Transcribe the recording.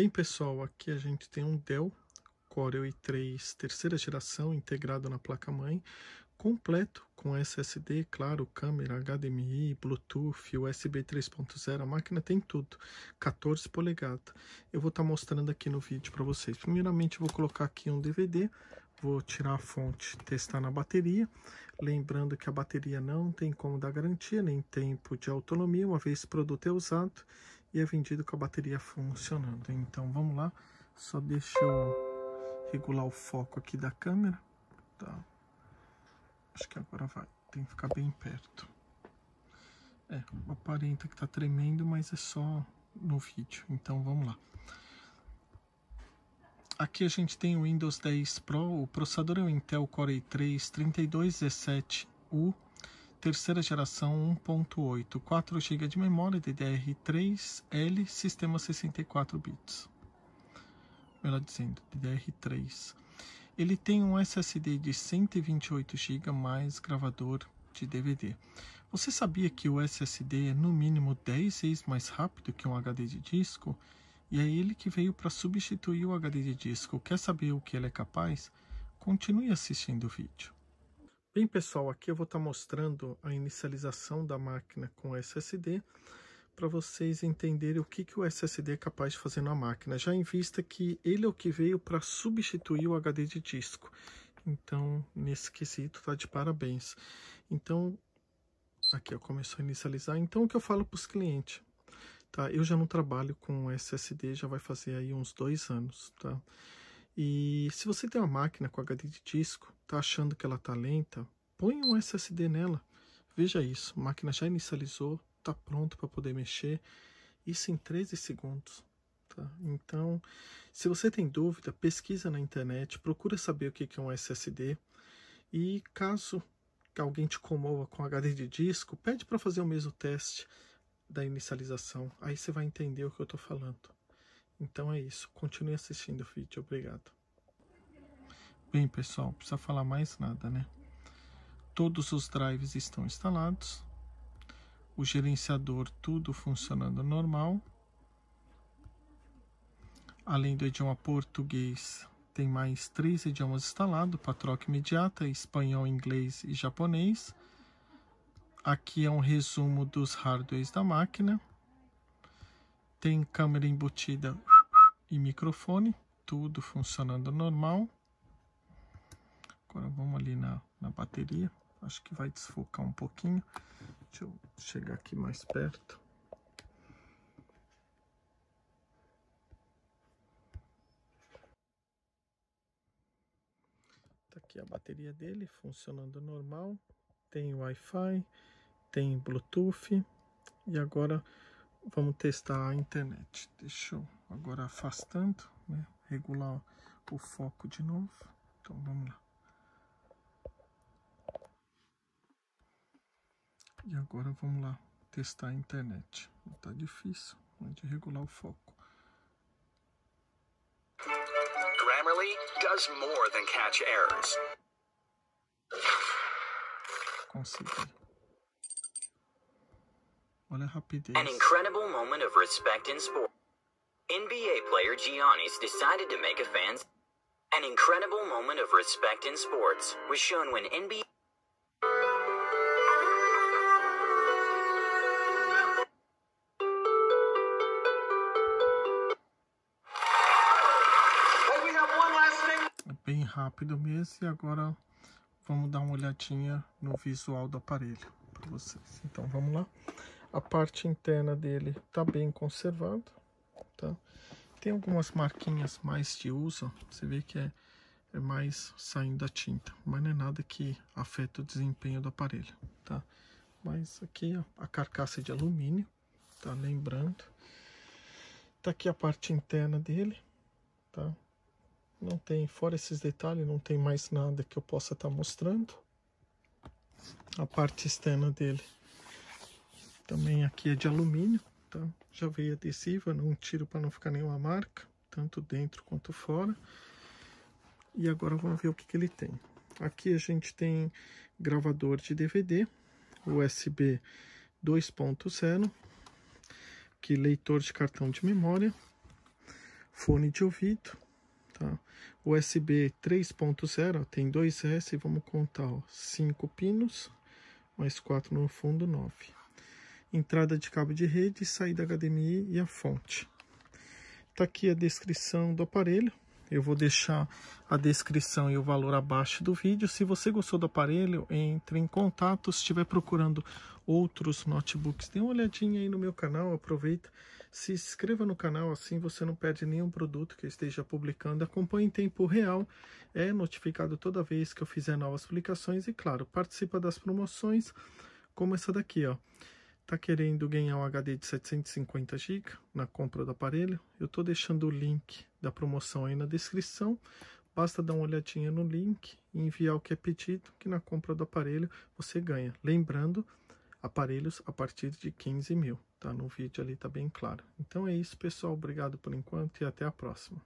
Bem, pessoal, aqui a gente tem um Dell Core i3 terceira geração integrado na placa-mãe, completo com SSD, claro, câmera, HDMI, Bluetooth, USB 3.0, a máquina tem tudo, 14 polegadas. Eu vou estar tá mostrando aqui no vídeo para vocês. Primeiramente, vou colocar aqui um DVD, vou tirar a fonte, testar na bateria, lembrando que a bateria não tem como dar garantia, nem tempo de autonomia, uma vez o produto é usado e é vendido com a bateria funcionando. Então vamos lá, só deixa eu regular o foco aqui da câmera, tá? Acho que agora vai, tem que ficar bem perto. É, aparenta que tá tremendo, mas é só no vídeo, então vamos lá. Aqui a gente tem o Windows 10 Pro, o processador é o Intel Core i3 3217U terceira geração 1.8, 4 GB de memória DDR3L, sistema 64 bits. Melhor dizendo, DDR3. Ele tem um SSD de 128 GB mais gravador de DVD. Você sabia que o SSD é no mínimo 10 vezes mais rápido que um HD de disco? E é ele que veio para substituir o HD de disco. Quer saber o que ele é capaz? Continue assistindo o vídeo. Bem, pessoal, aqui eu vou estar tá mostrando a inicialização da máquina com SSD para vocês entenderem o que, que o SSD é capaz de fazer na máquina, já em vista que ele é o que veio para substituir o HD de disco. Então, nesse quesito, tá de parabéns. Então, aqui ó, começou a inicializar. Então, o que eu falo para os clientes? Tá, eu já não trabalho com SSD, já vai fazer aí uns dois anos, tá? E se você tem uma máquina com HD de disco, tá achando que ela tá lenta, põe um SSD nela. Veja isso, a máquina já inicializou, tá pronto para poder mexer. Isso em 13 segundos. Tá? Então, se você tem dúvida, pesquisa na internet, procura saber o que é um SSD. E caso alguém te comova com HD de disco, pede para fazer o mesmo teste da inicialização. Aí você vai entender o que eu estou falando. Então é isso. Continue assistindo o vídeo. Obrigado. Bem, pessoal, não precisa falar mais nada, né? Todos os drives estão instalados. O gerenciador, tudo funcionando normal. Além do idioma português, tem mais três idiomas instalados para troca imediata: espanhol, inglês e japonês. Aqui é um resumo dos hardwares da máquina. Tem câmera embutida e microfone, tudo funcionando normal. Agora vamos ali na, na bateria. Acho que vai desfocar um pouquinho. Deixa eu chegar aqui mais perto. Tá aqui a bateria dele funcionando normal. Tem Wi-Fi, tem Bluetooth. E agora vamos testar a internet. Deixa eu agora afastando, né? Regular o foco de novo. Então vamos lá. E agora vamos lá testar a internet. Tá difícil de regular o foco. Grammarly does more than catch errors. Consegui. Olha a rapidez. An incredible moment of respect in sport. NBA player Giannis decided to make a fans. An incredible moment of respect in sports was shown when NBA. É bem rápido mesmo e agora vamos dar uma olhadinha no visual do aparelho para vocês. Então vamos lá. A parte interna dele está bem conservada, tá? Tem algumas marquinhas mais de uso, você vê que é, é mais saindo da tinta, mas não é nada que afeta o desempenho do aparelho, tá? Mas aqui ó, a carcaça de alumínio, tá? Lembrando. Tá aqui a parte interna dele, tá? Não tem, fora esses detalhes, não tem mais nada que eu possa estar tá mostrando. A parte externa dele também aqui é de alumínio, tá? Já veio adesiva, não tiro para não ficar nenhuma marca, tanto dentro quanto fora. E agora vamos ver o que, que ele tem. Aqui a gente tem gravador de DVD, USB 2.0, que leitor de cartão de memória, fone de ouvido, tá? USB 3.0, tem 2S, vamos contar, 5 pinos, mais 4 no fundo, 9. Entrada de cabo de rede, saída HDMI e a fonte. Tá aqui a descrição do aparelho. Eu vou deixar a descrição e o valor abaixo do vídeo. Se você gostou do aparelho, entre em contato. Se estiver procurando outros notebooks, dê uma olhadinha aí no meu canal, aproveita. Se inscreva no canal, assim você não perde nenhum produto que eu esteja publicando. Acompanhe em tempo real, é notificado toda vez que eu fizer novas publicações. E claro, participa das promoções, como essa daqui, ó. Tá querendo ganhar um HD de 750 GB na compra do aparelho? Eu tô deixando o link da promoção aí na descrição. Basta dar uma olhadinha no link e enviar o que é pedido, que na compra do aparelho você ganha. Lembrando, aparelhos a partir de 15 mil, tá? No vídeo ali tá bem claro. Então é isso, pessoal. Obrigado por enquanto e até a próxima.